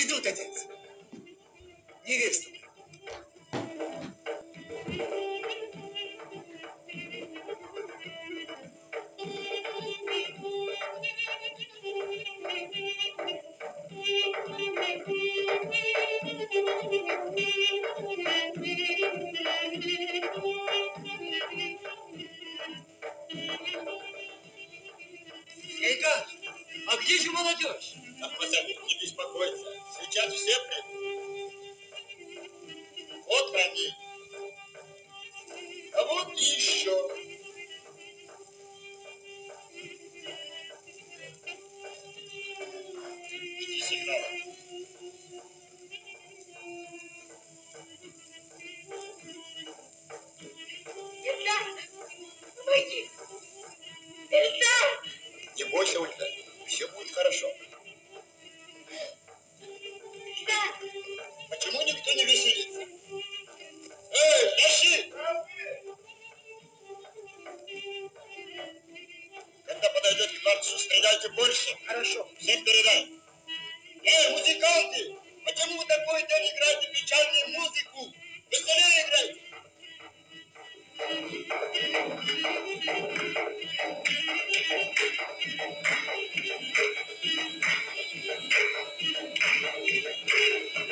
Ведут, отец. Невесту. Эйка, а где же молодежь? Ах, Василий, не беспокойся. Сейчас все придут. Вот они. А вот и еще. Иди сигнал. Ильдар, выйди! Ильдар! Не бойся, Ольга. Все будет хорошо. Дворцу, стреляйте больше. Хорошо. Всем передай. Эй, музыканты! Почему вы такой день играете печальную музыку? Веселее играйте! У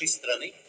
нашей страны.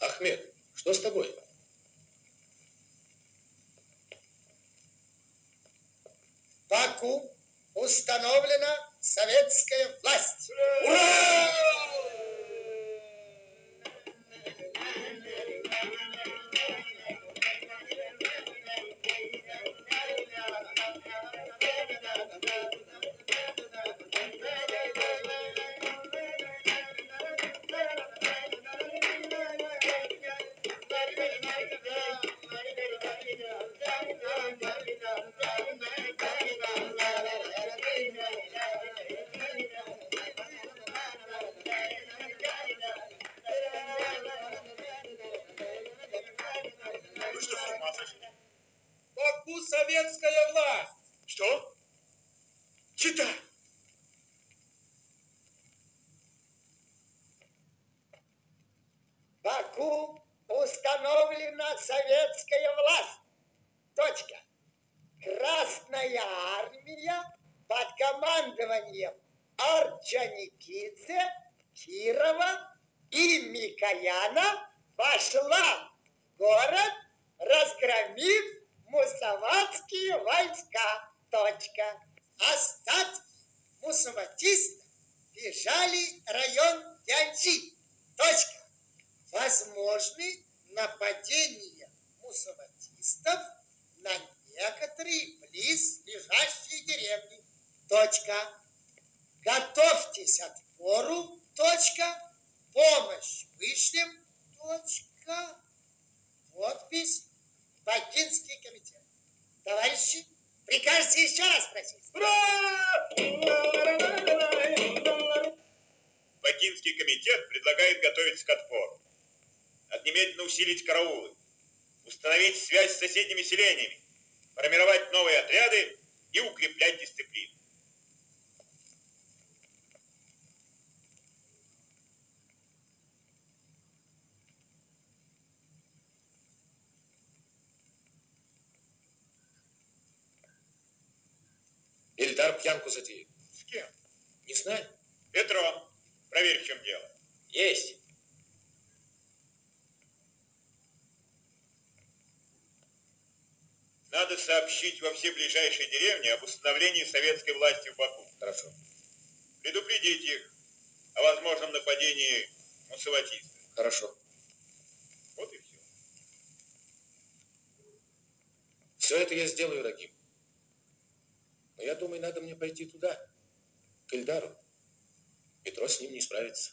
Ахмед, что с тобой? Баку установлена советская власть. Баку советская власть. Что? Читай. Баку установлена советская власть. Точка. Красная армия под командованием Орджоникидзе, Кирова и Микояна вошла в город, разгромив мусаватские войска. Точка. Остатки мусаватистов бежали район Яньцзи. Точка. Возможны нападения мусаватистов на некоторые близлежащие деревни. Точка. Готовьтесь отпору. Точка. Помощь вышлем. Точка. Подпись. Бакинский комитет. Товарищи, прикажете еще раз спросить? Бакинский комитет предлагает готовиться к отпору. Немедленно усилить караулы, установить связь с соседними селениями, формировать новые отряды и укреплять дисциплину. Ильдар пьянку затеял. С кем? Не знаю. Петро, проверь, в чем дело. Есть. Надо сообщить во все ближайшие деревни об установлении советской власти в Баку. Хорошо. Предупредить их о возможном нападении мусаватистов. Хорошо. Вот и все. Все это я сделаю, Рагим. Но я думаю, надо мне пойти туда, к Ильдару. Петро с ним не справится.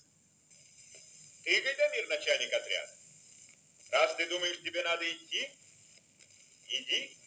Ты, Гайдамир, начальник отряда. Раз ты думаешь, тебе надо идти, иди.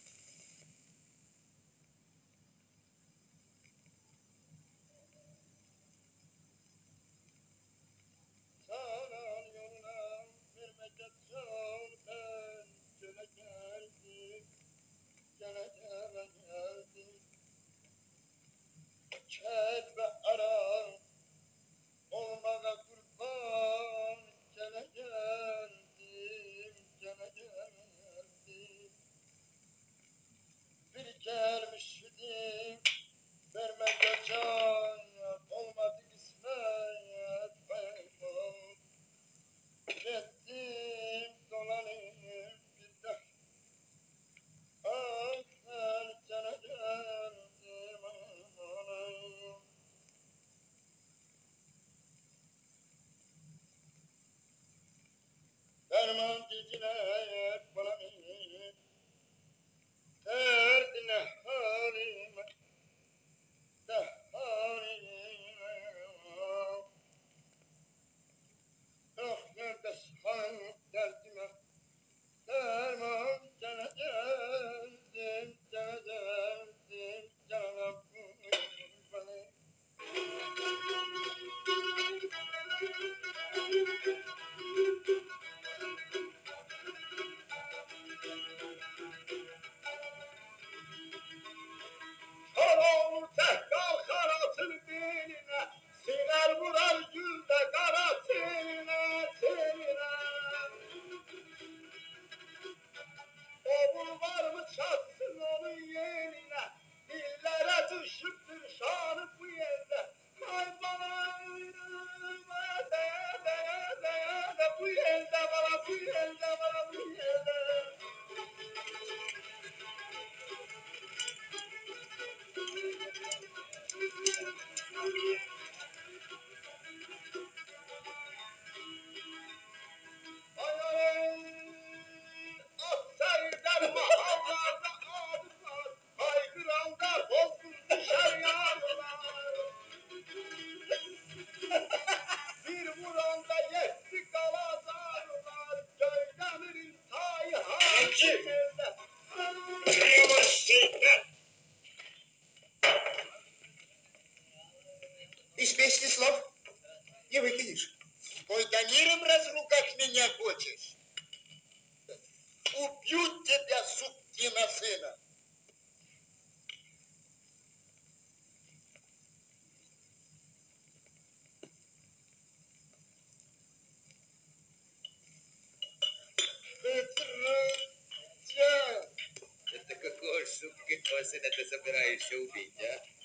Меня хочешь? Убьют тебя, сукина сына. Это какого сукиного сына ты собираешься убить, а?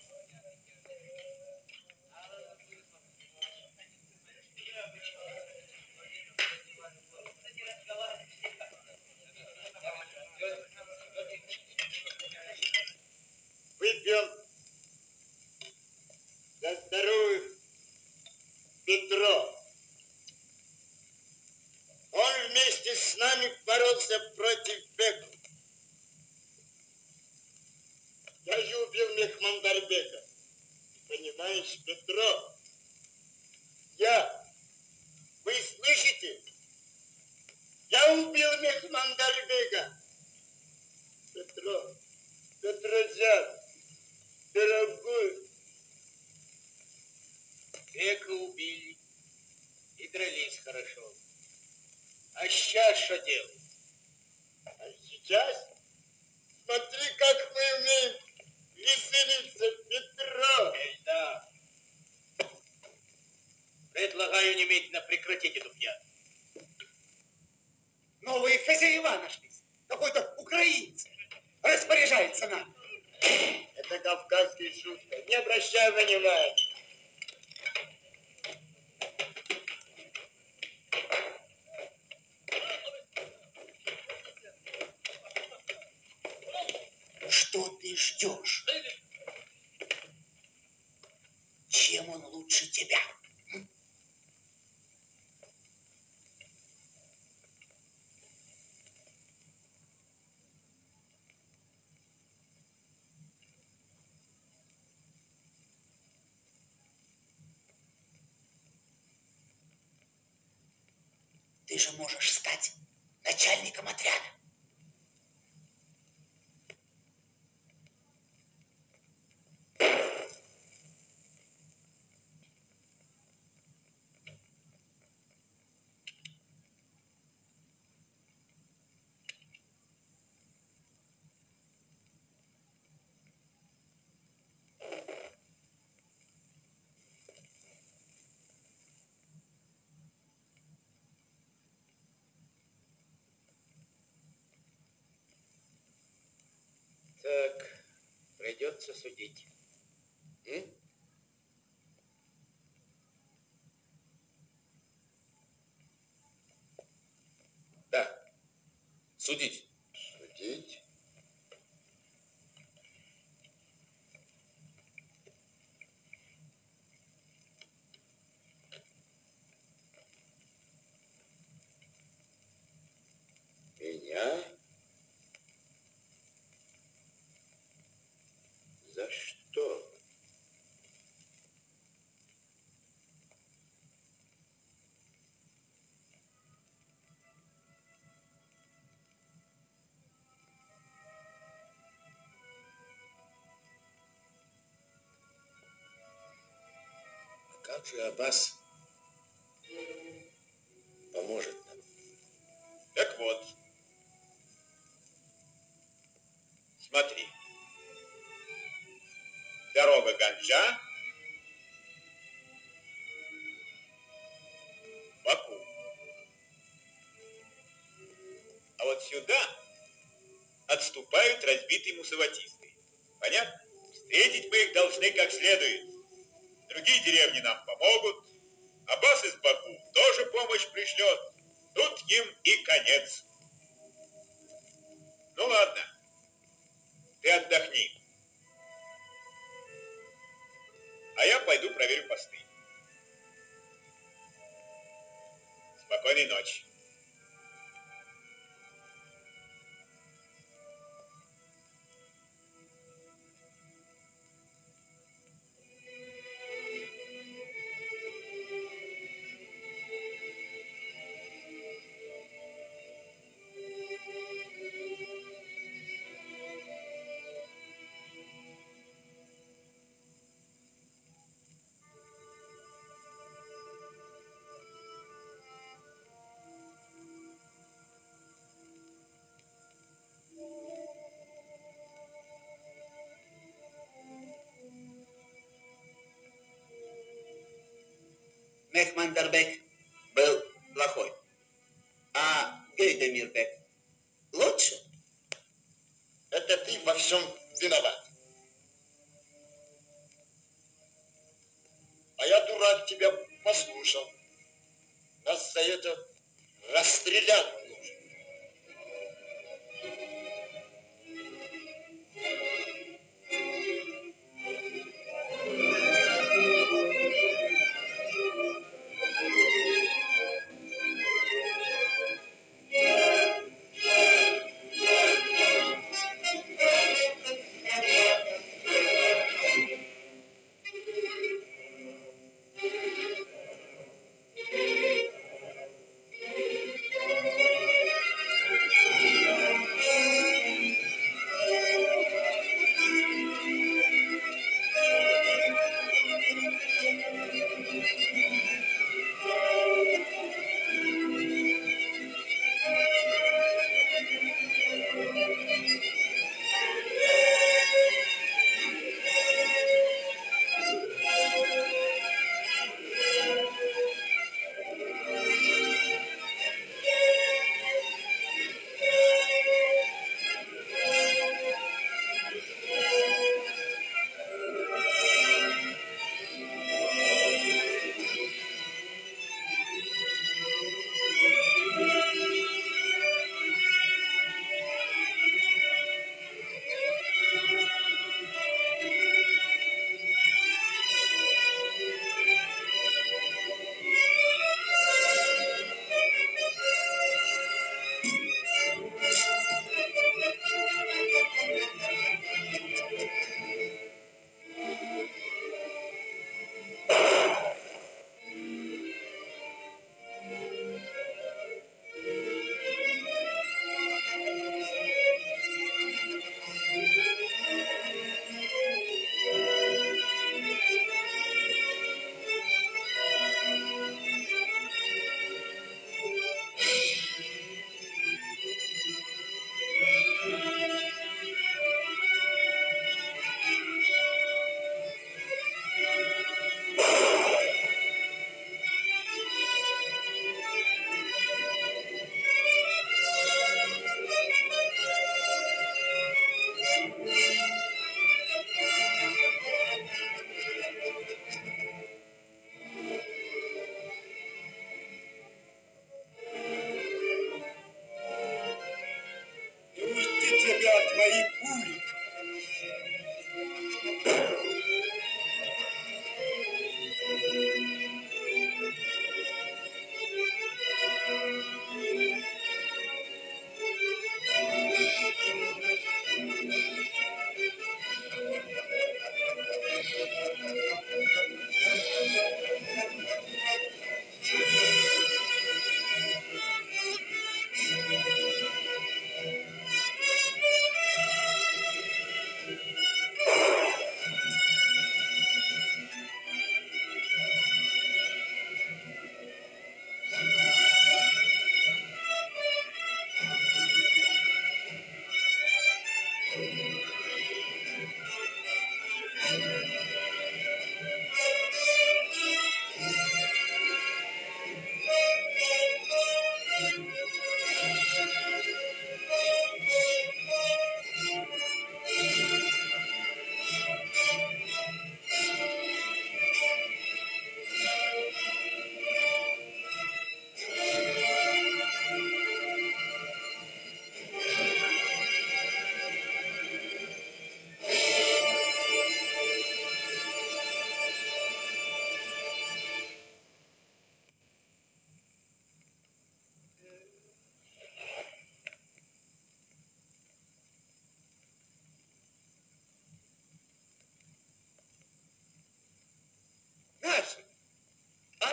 Выпьем за здоровье Петро. Он вместе с нами боролся против Бека. Я же убил Мехмандарбека. Понимаешь, Петро? Я. Вы слышите? Я убил Мехмандарбека. Петро. Петрозян. Века убили и дрались хорошо. А сейчас что делать? А сейчас смотри, как мы умеем веселиться, Петро. Эй, да. Предлагаю немедленно прекратить эту пьянку. Новые хозяева нашлись. Какой-то украинец распоряжается нам. Это кавказский шутка. Не обращай внимания. Что ты ждешь? Чем он лучше тебя? М? Ты же можешь стать начальником отряда. Так, придется судить. М? Да. Судить. Как же Аббас поможет нам? Так вот. Смотри. Дорога Ганджа. Баку. А вот сюда отступают разбитые мусаватисты. Понятно? Встретить мы их должны как следует. Другие деревни нам помогут. Аббас из Баку тоже помощь пришлет. Тут им и конец. Ну ладно, ты отдохни. А я пойду проверю посты. Спокойной ночи. Mehman Derbek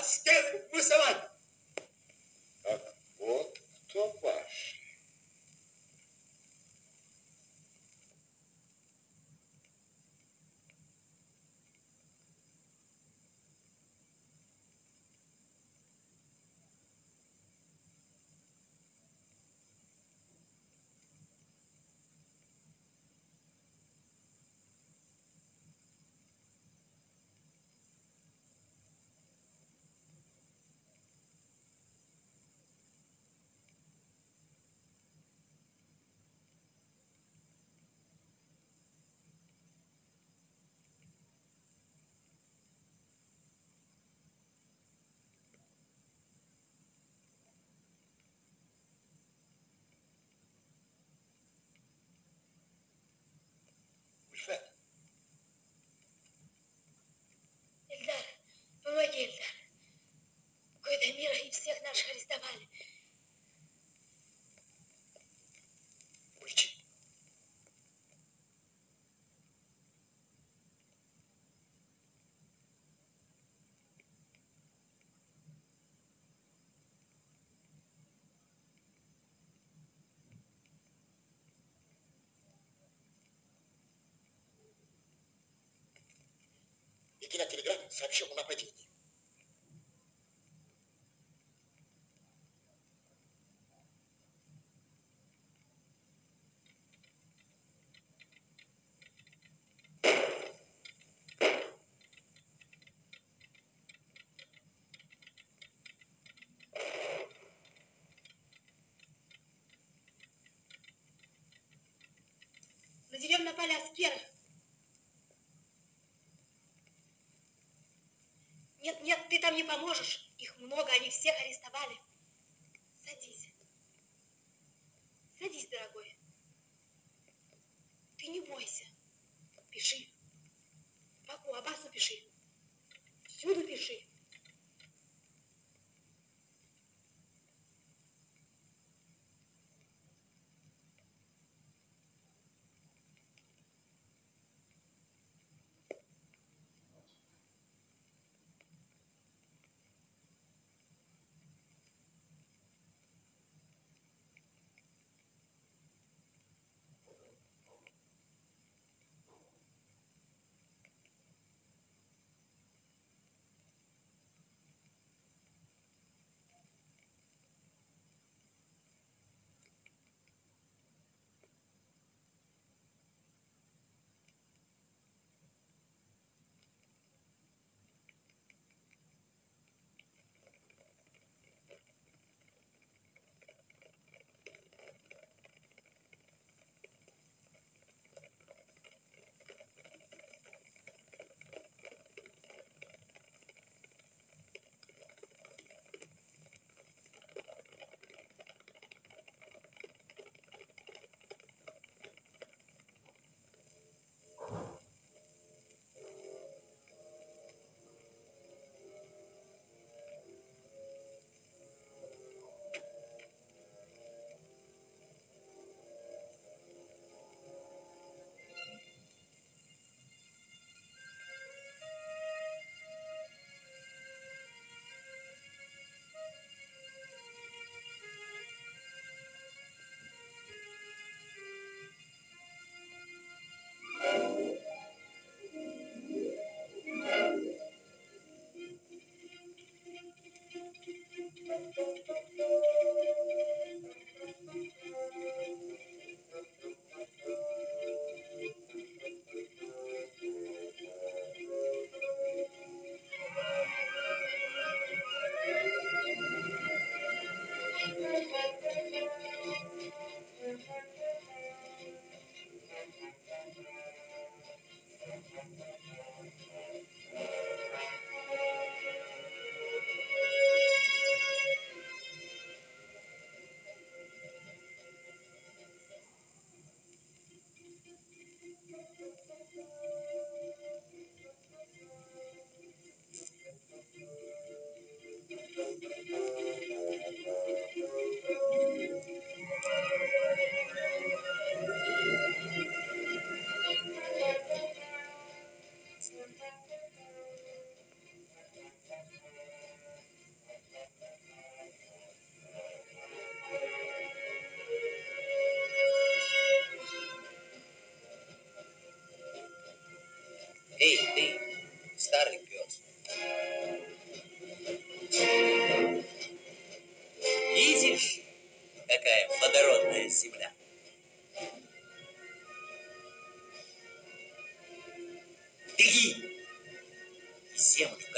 А стены высылать. Так вот кто Иди на телеграф, сообщи о нападении. Там не поможешь. Их много, они всех арестовали. Садись. Садись, дорогой. Ты не бойся. Пиши. Паку Абасу пиши. Всюду пиши.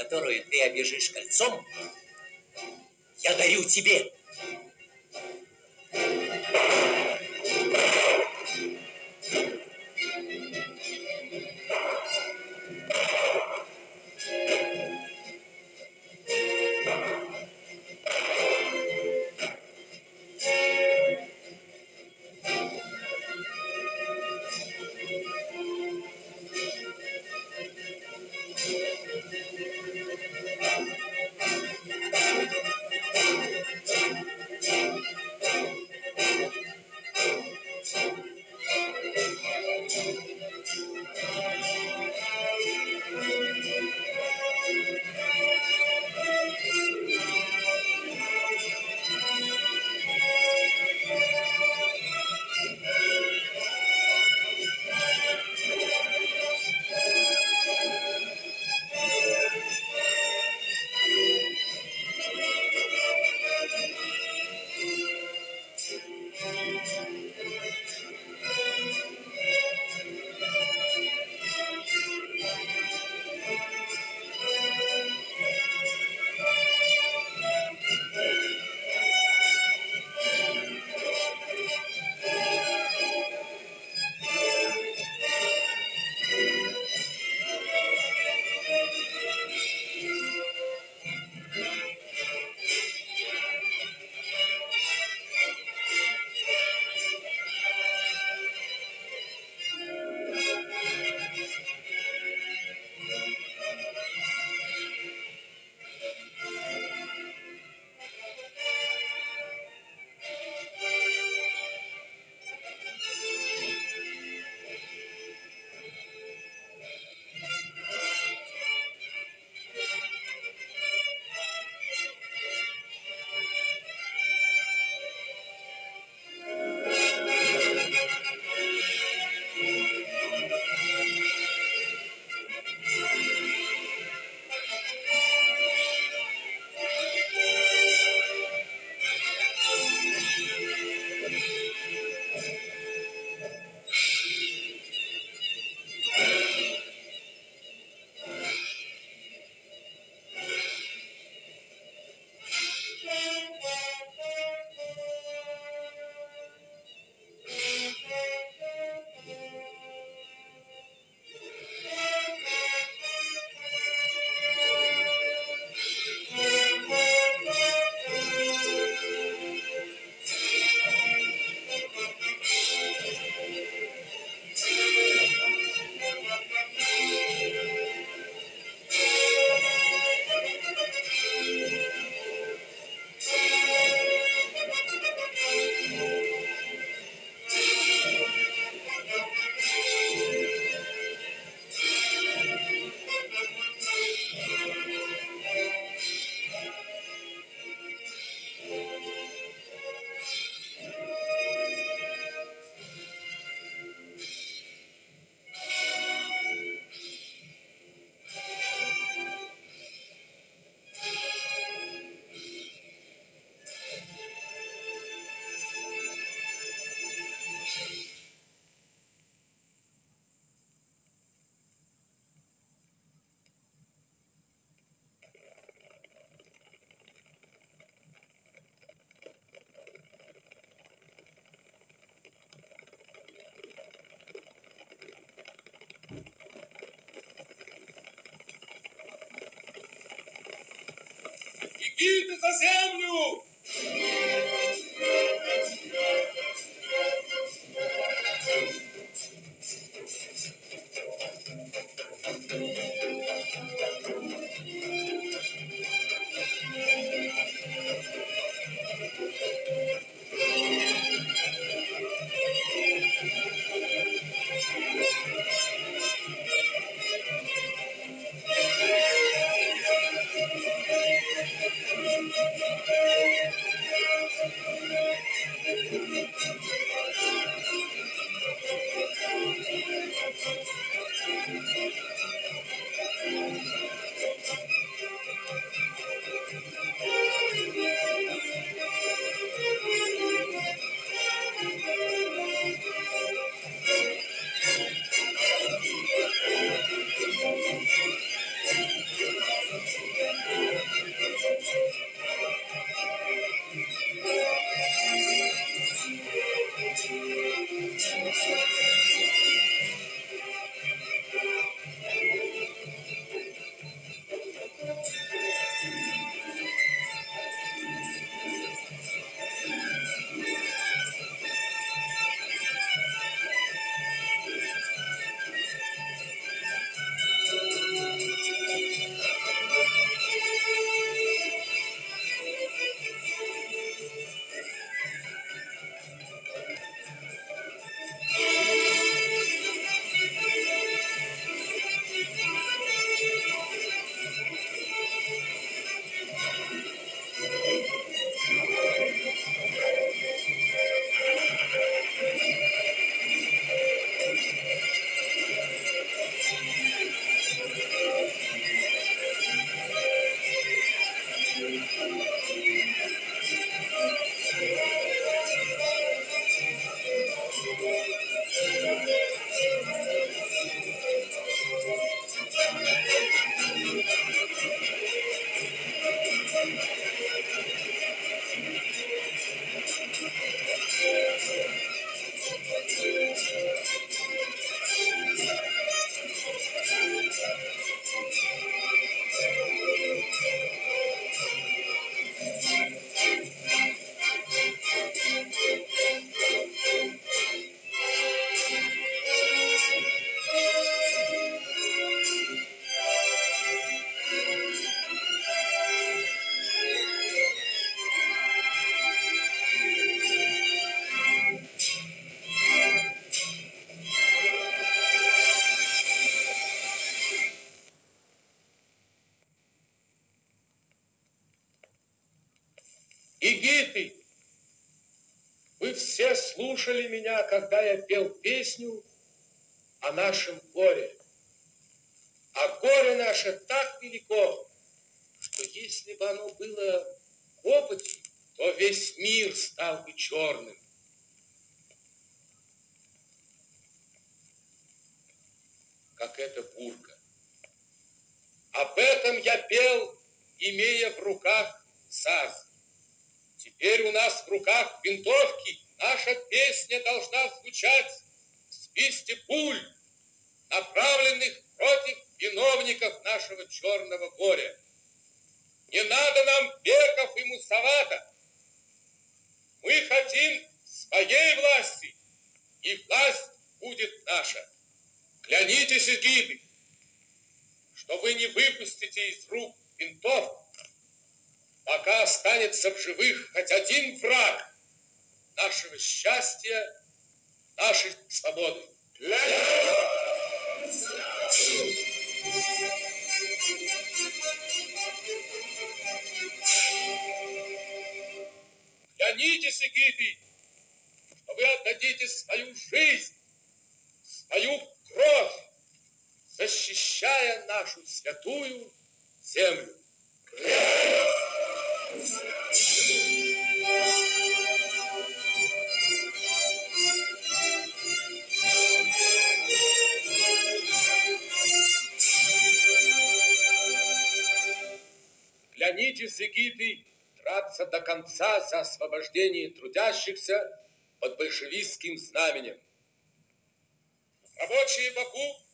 Которую ты обежишь кольцом, я дарю тебе. Бегите за когда я пел песню о нашем горе. А горе наше так велико, что если бы оно было опыте, то весь мир стал бы черным. Как эта бурка. Об этом я пел, имея в руках саз. Теперь у нас в руках винтовки. Наша песня должна звучать в свисте пуль, направленных против виновников нашего черного горя. Не надо нам беков и мусавата. Мы хотим своей власти, и власть будет наша. Клянитесь, гиды, что вы не выпустите из рук винтов, пока останется в живых хоть один враг нашего счастья, нашей свободы. Клянитесь, Египет, что вы отдадите свою жизнь, свою кровь, защищая нашу святую землю. Клянитесь, Египет, драться до конца за освобождение трудящихся под большевистским знаменем. Рабочие Баку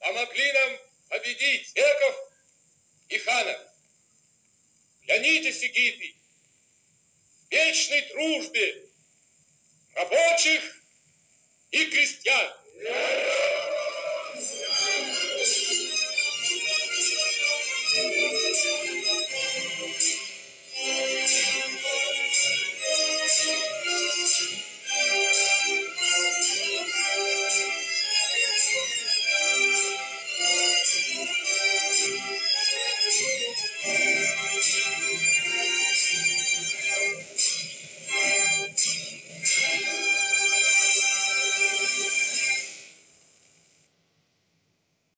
помогли нам победить веков и ханов. Клянитесь, Египет, в вечной дружбе рабочих и крестьян. Thank Thank you.